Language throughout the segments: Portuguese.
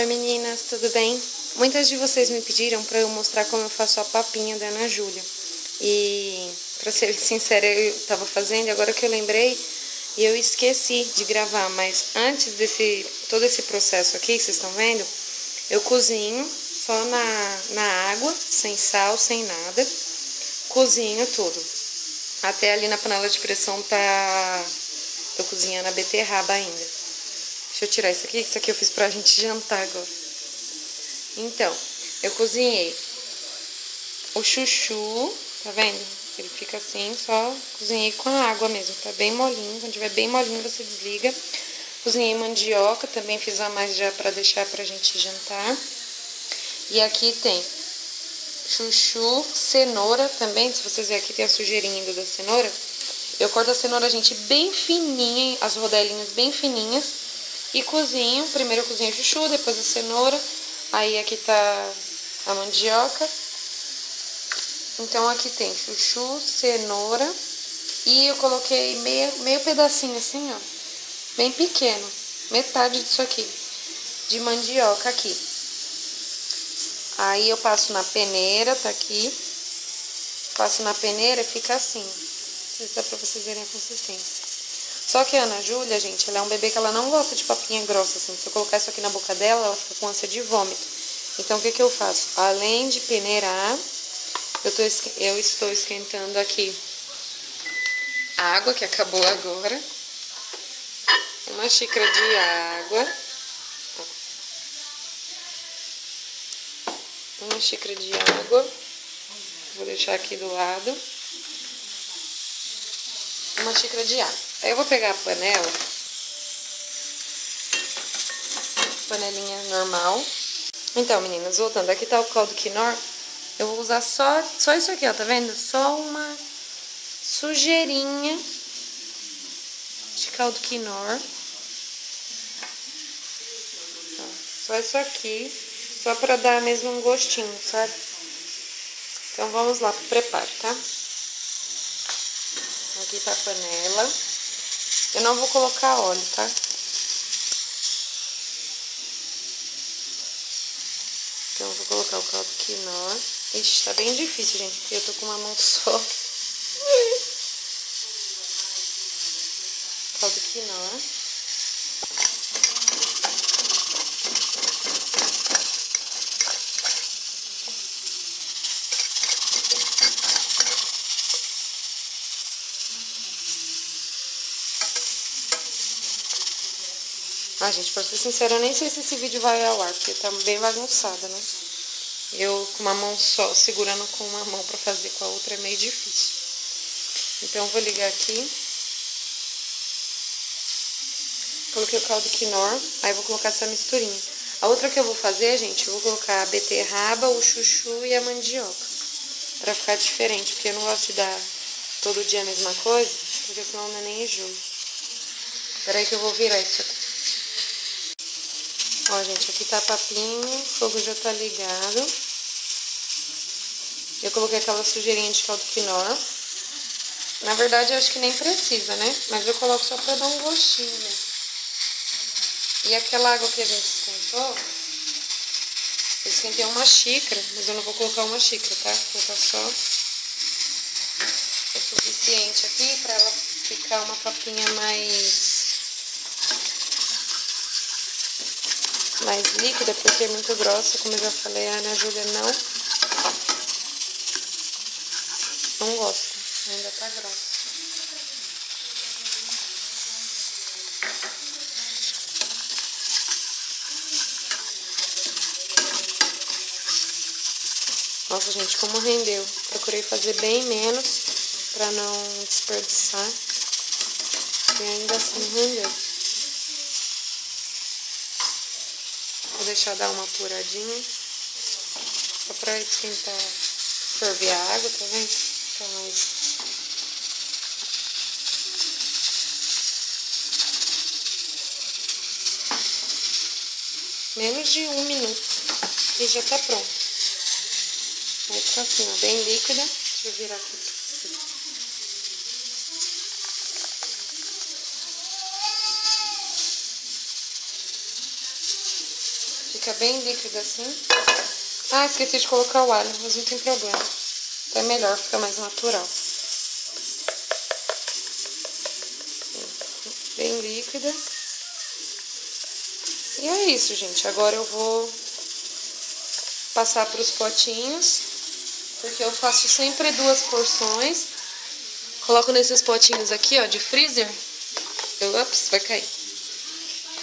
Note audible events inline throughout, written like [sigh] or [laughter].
Oi meninas, tudo bem? Muitas de vocês me pediram para eu mostrar como eu faço a papinha da Ana Júlia. E para ser sincera, eu estava fazendo agora que eu lembrei e eu esqueci de gravar, mas antes desse todo esse processo aqui, que vocês estão vendo, eu cozinho só na, na água, sem sal, sem nada. Cozinho tudo. Até ali na panela de pressão tá tô cozinhando a beterraba ainda. Deixa eu tirar isso aqui, isso aqui eu fiz pra gente jantar agora. Então, eu cozinhei o chuchu, tá vendo? Ele fica assim, só cozinhei com a água mesmo, tá bem molinho. Quando tiver bem molinho, você desliga. Cozinhei mandioca, também fiz a mais já pra deixar pra gente jantar. E aqui tem chuchu, cenoura também, se vocês verem aqui tem a sujeirinha da cenoura. Eu corto a cenoura, gente, bem fininha, as rodelinhas bem fininhas. E cozinho, primeiro eu cozinho o chuchu, depois a cenoura. Aí aqui tá a mandioca. Então aqui tem chuchu, cenoura. E eu coloquei meio, meio pedacinho assim, ó. Bem pequeno. Metade disso aqui. De mandioca aqui. Aí eu passo na peneira, tá aqui. Passo na peneira fica assim. Não sei se dá pra vocês verem a consistência. Só que a Ana Júlia, gente, ela é um bebê que ela não gosta de papinha grossa, assim. Se eu colocar isso aqui na boca dela, ela fica com ânsia de vômito. Então, o que que eu faço? Além de peneirar, eu, tô, eu estou esquentando aqui a água, que acabou agora. Uma xícara de água. Uma xícara de água. Vou deixar aqui do lado. Uma xícara de água. Aí eu vou pegar a panela, panelinha normal. Então, meninas, voltando, aqui tá o caldo quinor. Eu vou usar só, só isso aqui, ó, tá vendo? Só uma sujeirinha de caldo quinor. Só isso aqui, só pra dar mesmo um gostinho, sabe? Então, vamos lá pro preparo, tá? Aqui tá a panela. Eu não vou colocar óleo, tá? Então, vou colocar o caldo quinoa. Ixi, tá bem difícil, gente, porque eu tô com uma mão só. caldo quinoa. Ah, gente, pra ser sincera, eu nem sei se esse vídeo vai ao ar, porque tá bem bagunçado, né? Eu com uma mão só, segurando com uma mão pra fazer com a outra é meio difícil. Então, vou ligar aqui. Coloquei o caldo quinor, aí vou colocar essa misturinha. A outra que eu vou fazer, gente, eu vou colocar a beterraba, o chuchu e a mandioca. Pra ficar diferente, porque eu não gosto de dar todo dia a mesma coisa, porque senão não é nem enjoo. Peraí que eu vou virar isso aqui. Ó, gente, aqui tá a papinha, o fogo já tá ligado. Eu coloquei aquela sujeirinha de caldo quinoa. Na verdade, eu acho que nem precisa, né? Mas eu coloco só pra dar um gostinho, né? E aquela água que a gente esquentou, eu esquentei uma xícara, mas eu não vou colocar uma xícara, tá? Vou colocar só o suficiente aqui pra ela ficar uma papinha mais mais líquida, porque é muito grossa, como eu já falei, a Ana Júlia não, não gosta, ainda tá grossa. Nossa, gente, como rendeu. Procurei fazer bem menos pra não desperdiçar. E ainda assim rendeu. Vou deixar dar uma apuradinha. Só pra esquentar, ferver a água, tá vendo? Menos de um minuto e já tá pronto. Vai ficar assim, ó, bem líquida. Deixa eu virar aqui. Fica bem líquida assim. Ah, esqueci de colocar o alho, mas não tem problema. É melhor, fica mais natural. Bem líquida. E é isso, gente. Agora eu vou passar para os potinhos, porque eu faço sempre duas porções. Coloco nesses potinhos aqui, ó, de freezer. Eu, ups, vai cair.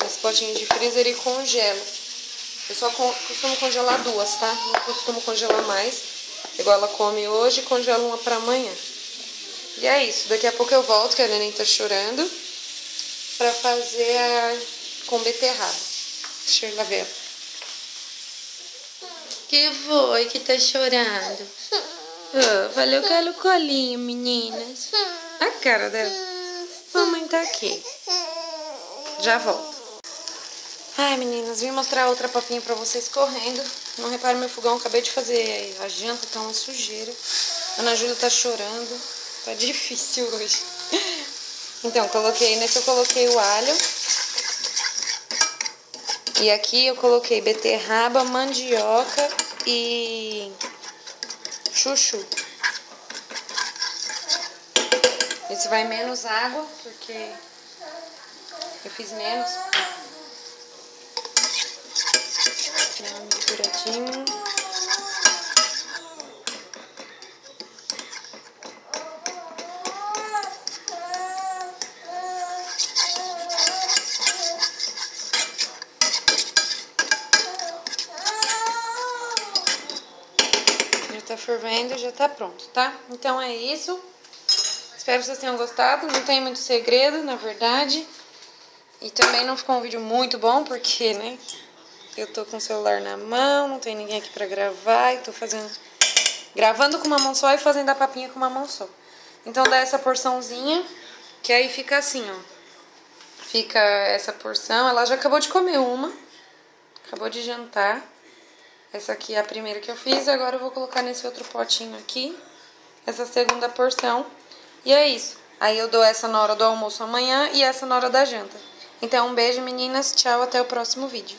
Esse potinho de freezer e congelo. Eu só costumo congelar duas, tá? Não costumo congelar mais. Igual ela come hoje, congelo uma pra amanhã. E é isso. Daqui a pouco eu volto, que a neném tá chorando. Pra fazer a... com beterraba. Deixa eu ir lá ver. Que foi que tá chorando? Oh, valeu pelo colinho, meninas. A cara dela. Mamãe tá aqui. Já volto. Ai, meninas, vim mostrar outra papinha pra vocês correndo. Não repare meu fogão, acabei de fazer a janta, tá uma sujeira. Ana Júlia tá chorando. Tá [laughs] difícil hoje. Então, coloquei, nesse eu coloquei o alho. E aqui eu coloquei beterraba, mandioca e chuchu. Esse vai menos água, porque eu fiz menos. Misturadinho. Já tá fervendo, já tá pronto, tá? Então é isso. Espero que vocês tenham gostado. Não tem muito segredo, na verdade. E também não ficou um vídeo muito bom, porque, né? Eu tô com o celular na mão, não tem ninguém aqui pra gravar e tô fazendo... Gravando com uma mão só e fazendo a papinha com uma mão só. Então dá essa porçãozinha, que aí fica assim, ó. Fica essa porção, ela já acabou de comer uma. Acabou de jantar. Essa aqui é a primeira que eu fiz, agora eu vou colocar nesse outro potinho aqui. Essa segunda porção. E é isso. Aí eu dou essa na hora do almoço amanhã e essa na hora da janta. Então, um beijo, meninas. Tchau, até o próximo vídeo.